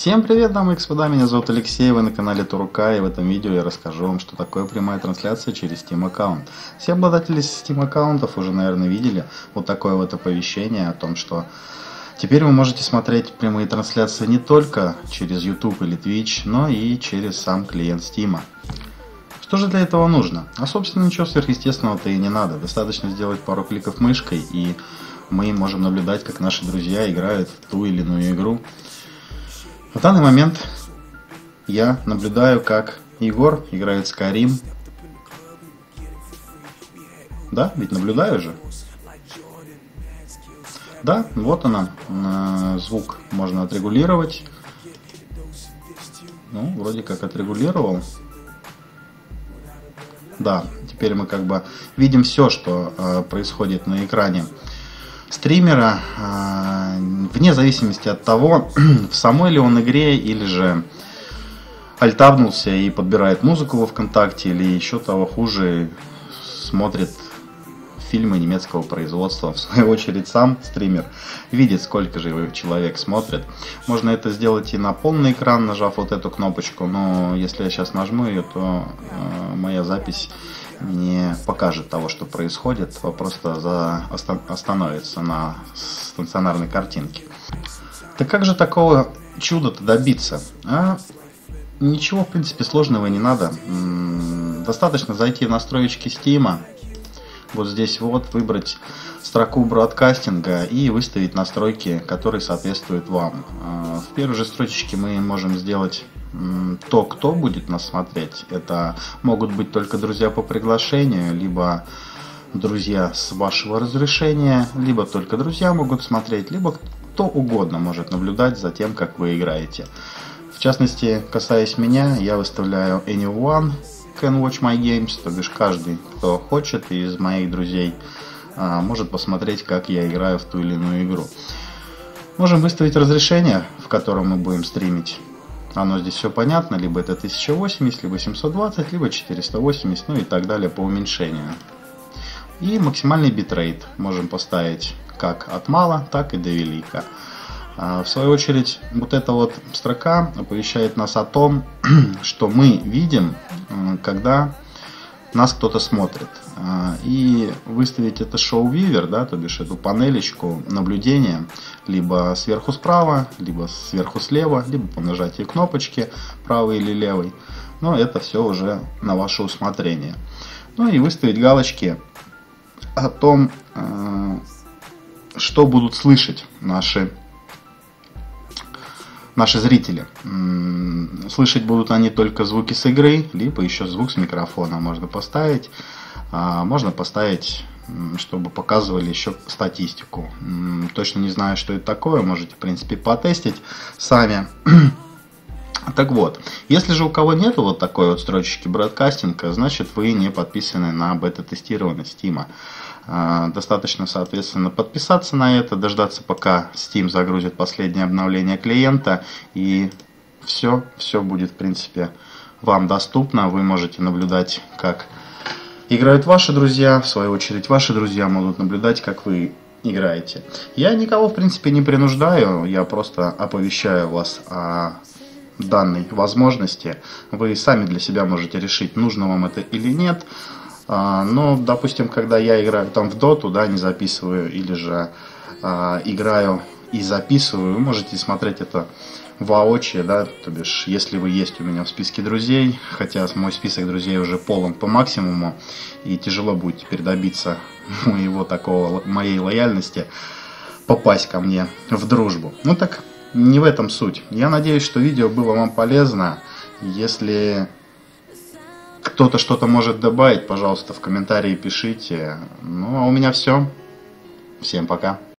Всем привет, дамы и господа, меня зовут Алексей, вы на канале Турука, и в этом видео я расскажу вам, что такое прямая трансляция через Steam аккаунт. Все обладатели Steam аккаунтов уже, наверное, видели вот такое вот оповещение о том, что теперь вы можете смотреть прямые трансляции не только через YouTube или Twitch, но и через сам клиент Steam. Что же для этого нужно? А собственно ничего сверхъестественного-то и не надо. Достаточно сделать пару кликов мышкой и мы можем наблюдать, как наши друзья играют в ту или иную игру. В данный момент я наблюдаю, как Егор играет с Карим. Да, ведь наблюдаю же. Да, вот она. Звук можно отрегулировать. Ну, вроде как отрегулировал. Да, теперь мы как бы видим все, что э, происходит на экране стримера, а, вне зависимости от того, в самой ли он игре или же альтабнулся и подбирает музыку во ВКонтакте или еще того хуже смотрит фильмы немецкого производства. В свою очередь сам стример видит, сколько же человек смотрит. Можно это сделать и на полный экран, нажав вот эту кнопочку, но если я сейчас нажму ее, то э, моя запись не покажет того, что происходит, а просто за, остановится на стационарной картинке. Так как же такого чуда-то добиться? А ничего, в принципе, сложного не надо. Достаточно зайти в настройки Steam, вот здесь вот выбрать строку бродкастинга и выставить настройки, которые соответствуют вам. А, в первой же строчке мы можем сделать то, кто будет нас смотреть, это могут быть только друзья по приглашению, либо друзья с вашего разрешения, либо только друзья могут смотреть, либо кто угодно может наблюдать за тем, как вы играете. В частности, касаясь меня, я выставляю anyone can watch my games, то бишь каждый, кто хочет из моих друзей, а, может посмотреть, как я играю в ту или иную игру. Можем выставить разрешение, в котором мы будем стримить. Оно здесь все понятно, либо это 1080, либо 720, либо 480, ну и так далее по уменьшению. И максимальный битрейт можем поставить как от мала, так и до велика. А, в свою очередь, вот эта вот строка оповещает нас о том, что мы видим, когда нас кто-то смотрит. А, и выставить это шоу вивер, да, то бишь эту панелечку наблюдения, либо сверху справа, либо сверху слева, либо по нажатии кнопочки правой или левой. Но это все уже на ваше усмотрение. Ну и выставить галочки о том, а, что будут слышать наши наши зрители. Слышать будут они только звуки с игры, либо еще звук с микрофона можно поставить. А, можно поставить, чтобы показывали еще статистику. Точно не знаю, что это такое, можете, в принципе, потестить сами. Так вот, если же у кого нет вот такой вот строчечки бродкастинга, значит вы не подписаны на бета-тестирование Steam. А, достаточно, соответственно, подписаться на это, дождаться, пока Steam загрузит последнее обновление клиента, и все, все будет, в принципе, вам доступно. Вы можете наблюдать, как играют ваши друзья, в свою очередь, ваши друзья могут наблюдать, как вы играете. Я никого, в принципе, не принуждаю, я просто оповещаю вас о данной возможности. Вы сами для себя можете решить, нужно вам это или нет. А, но, допустим, когда я играю там в доту, да, не записываю, или же а, играю и записываю, вы можете смотреть это воочию, да, то бишь, если вы есть у меня в списке друзей, хотя мой список друзей уже полон по максимуму, и тяжело будет теперь добиться моего такого, моей лояльности, попасть ко мне в дружбу. Ну так, не в этом суть. Я надеюсь, что видео было вам полезно. Если кто-то что-то может добавить, пожалуйста, в комментарии пишите. Ну, а у меня все. Всем пока.